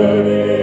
worthy.